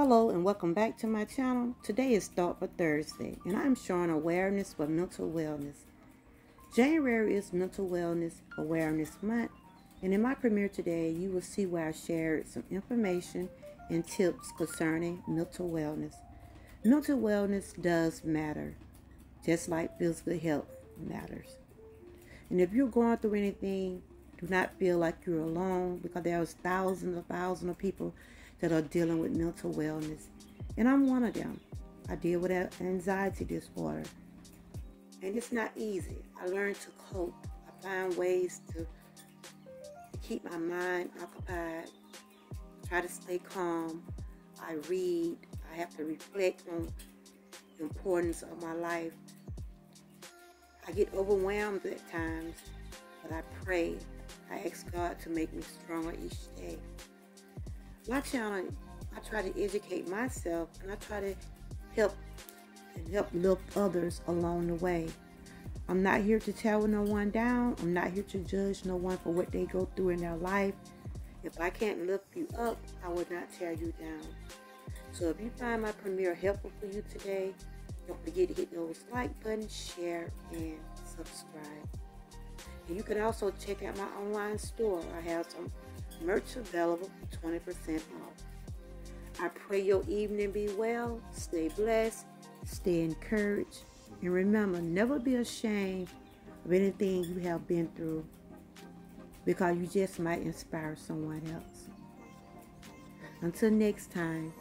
Hello and welcome back to my channel. Today is Thoughtful Thursday and I'm showing awareness for mental wellness. January is Mental Wellness Awareness Month and in my premiere today you will see where I shared some information and tips concerning mental wellness. Mental wellness does matter just like physical health matters. And if you're going through anything, do not feel like you're alone because there's thousands and thousands of people that are dealing with mental wellness. And I'm one of them. I deal with anxiety disorder. And it's not easy. I learned to cope. I find ways to keep my mind occupied, try to stay calm. I read. I have to reflect on the importance of my life. I get overwhelmed at times, but I pray. I ask God to make me stronger each day my channel, I try to educate myself and I try to help and help lift others along the way. I'm not here to tear no one down. I'm not here to judge no one for what they go through in their life. If I can't lift you up, I will not tear you down. So if you find my premiere helpful for you today, don't forget to hit those like buttons, share, and subscribe. And you can also check out my online store. I have some Merch available for 20% off. I pray your evening be well. Stay blessed. Stay encouraged. And remember, never be ashamed of anything you have been through because you just might inspire someone else. Until next time,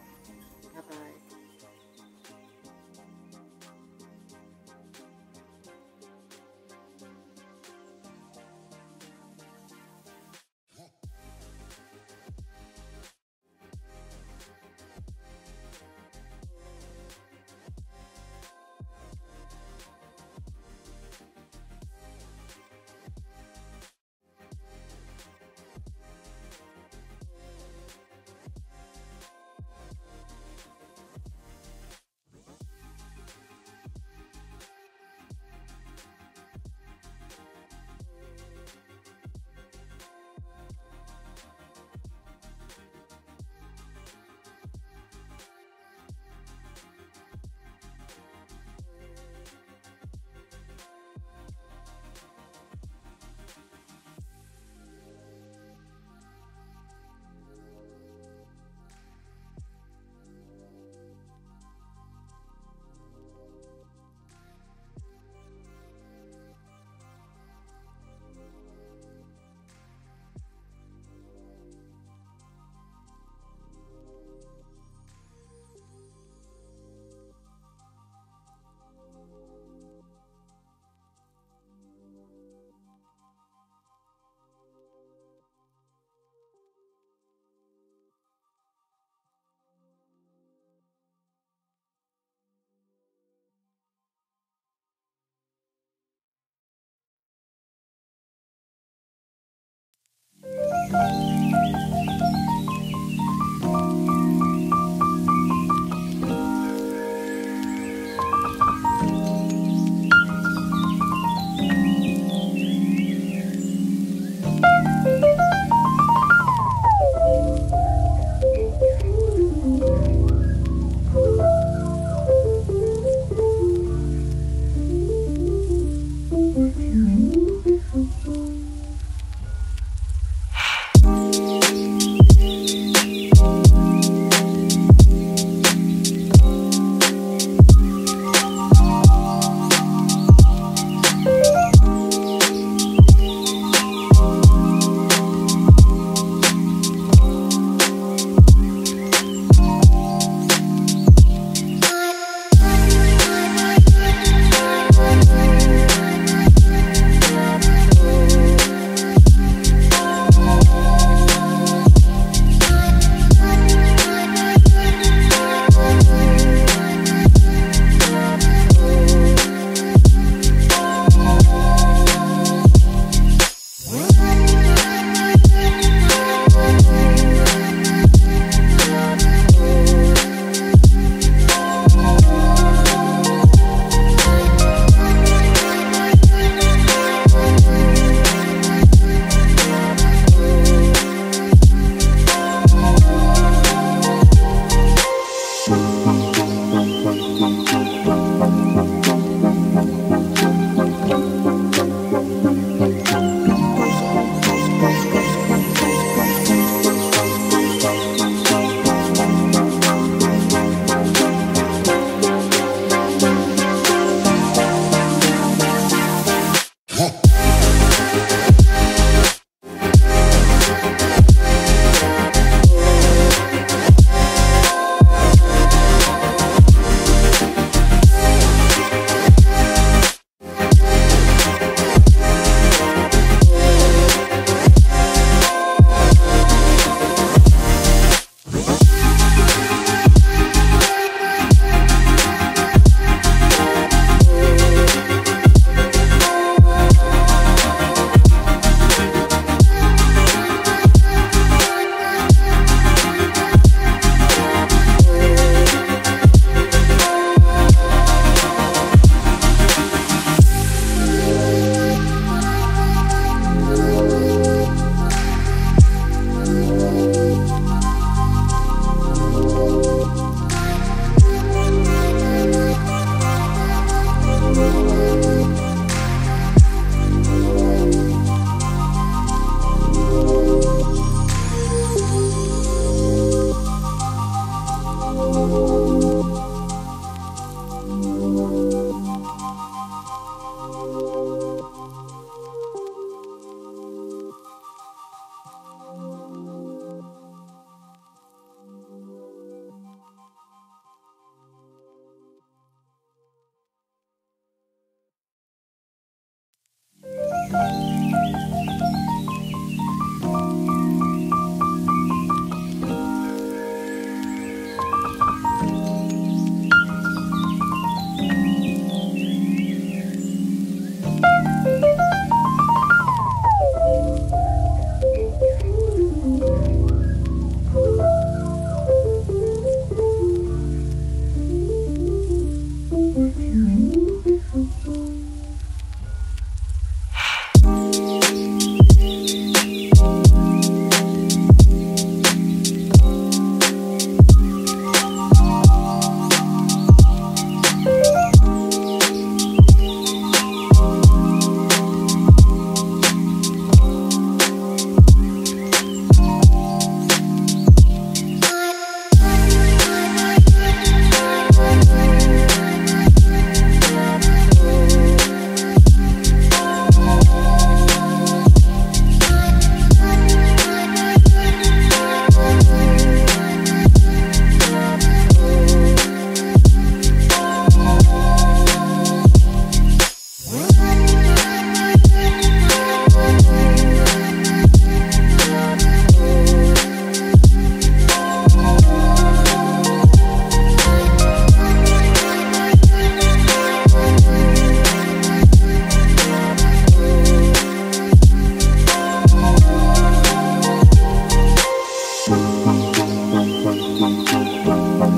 Bye.